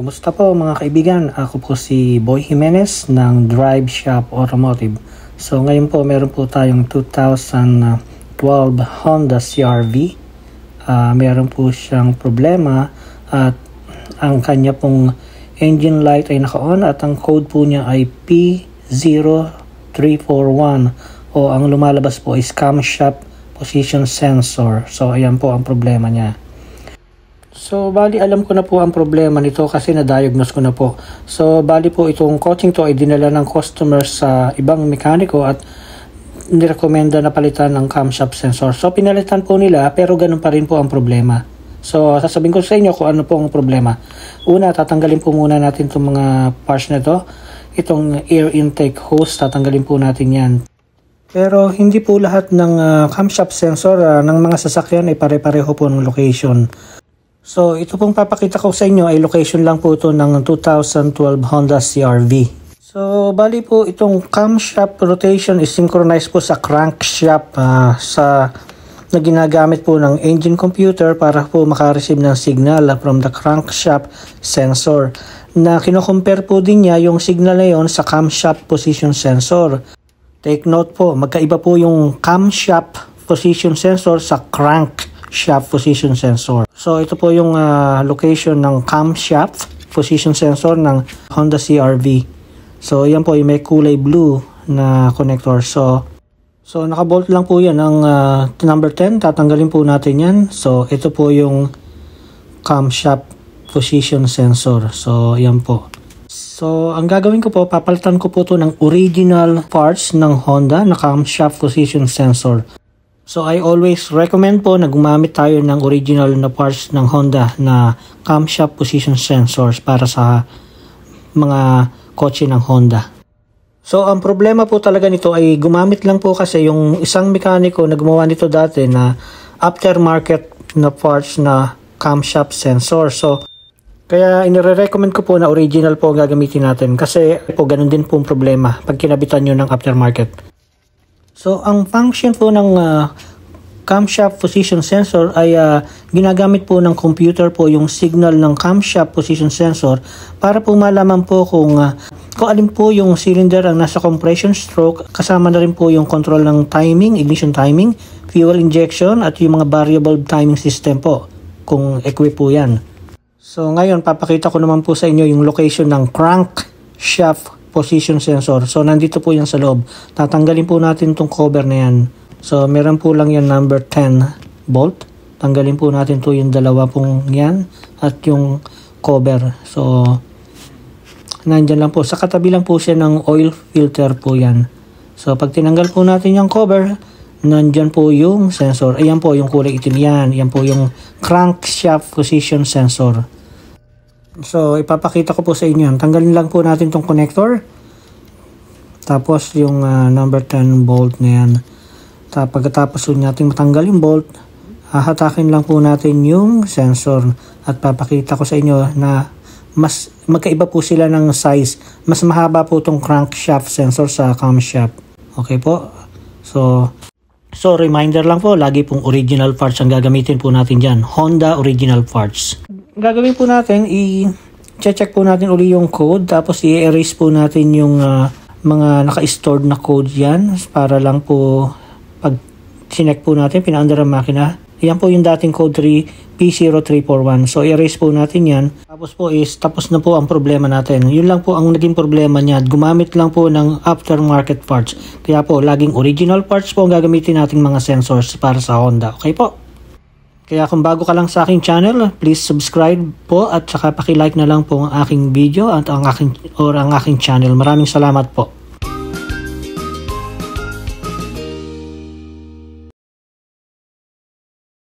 Kumusta po mga kaibigan? Ako po si Boy Jimenez ng Drive Shop Automotive. So ngayon po meron po tayong 2012 Honda CRV. Uh, meron po siyang problema at ang kanya pong engine light ay naka-on at ang code po niya ay P0341 o ang lumalabas po is camshaft position sensor. So ayan po ang problema niya. So, bali alam ko na po ang problema nito kasi na-diagnose ko na po. So, bali po itong coaching to ay dinala ng customer sa ibang mekaniko at nirekomenda na palitan ng camshaft sensor. So, pinalitan po nila pero ganun pa rin po ang problema. So, sasabihin ko sa inyo kung ano po ang problema. Una, tatanggalin po muna natin itong mga parts na ito. Itong air intake hose, tatanggalin po natin yan. Pero hindi po lahat ng uh, camshaft sensor uh, ng mga sasakyan ay pare-pareho po ng location. So ito pong papakita ko sa inyo ay location lang po ito ng 2012 Honda CRV. So bali po itong camshaft rotation is synchronized po sa crankshaft uh, sa na ginagamit po ng engine computer para po makareceive ng signal from the crankshaft sensor na kinocompare po din niya yung signal na yon sa camshaft position sensor. Take note po, magkaiba po yung camshaft position sensor sa crank shaft position sensor. So ito po yung uh, location ng camshaft position sensor ng Honda CRV. So yan po yung may kulay blue na connector. So so nakabolt lang po yan ng uh, number 10. Tatanggalin po natin yan. So ito po yung camshaft position sensor. So yan po. So, ang gagawin ko po, papalitan ko po to ng original parts ng Honda na camshaft position sensor. So I always recommend po na gumamit tayo ng original na parts ng Honda na camshaft position sensors para sa mga kotse ng Honda. So ang problema po talaga nito ay gumamit lang po kasi yung isang mekaniko na gumawa nito dati na aftermarket na parts na camshaft sensor. So kaya inire-recommend ko po na original po gagamitin natin kasi po ganun din po ang problema pag kinabitan nyo ng aftermarket. So, ang function po ng uh, camshaft position sensor ay uh, ginagamit po ng computer po yung signal ng camshaft position sensor para po malaman po kung uh, kung alin po yung cylinder ang nasa compression stroke kasama na rin po yung control ng timing, ignition timing, fuel injection at yung mga variable timing system po kung equip po yan. So ngayon papakita ko naman po sa inyo yung location ng crankshaft position sensor. So, nandito po yan sa loob. Tatanggalin po natin itong cover na yan. So, meron po lang yan number 10 bolt. Tanggalin po natin to yung dalawa pong yan at yung cover. So, nandyan lang po. Sa katabi lang po siya ng oil filter po yan. So, pag tinanggal po natin yung cover, nandyan po yung sensor. Ayan po yung kulay itim yan. Ayan po yung crankshaft position sensor. So, ipapakita ko po sa inyo. Tanggalin lang po natin tong connector. Tapos, yung uh, number 10 bolt na yan. Tapos, pagkatapos po natin matanggal yung bolt, hahatakin lang po natin yung sensor. At papakita ko sa inyo na mas magkaiba po sila ng size. Mas mahaba po itong crankshaft sensor sa camshaft. Okay po? So, so reminder lang po, lagi pong original parts ang gagamitin po natin dyan. Honda original parts gagawin po natin, i-check po natin uli yung code, tapos i-erase po natin yung uh, mga naka-stored na code yan para lang po pag sinek po natin, pinaandar ang makina. Yan po yung dating code 3 P0341. So, erase po natin yan. Tapos po is, tapos na po ang problema natin. Yun lang po ang naging problema niya. Gumamit lang po ng aftermarket parts. Kaya po, laging original parts po ang gagamitin nating mga sensors para sa Honda. Okay po? Kaya kung bago ka lang sa aking channel, please subscribe po at saka paki-like na lang po ang aking video at ang aking or ang aking channel. Maraming salamat po.